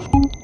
you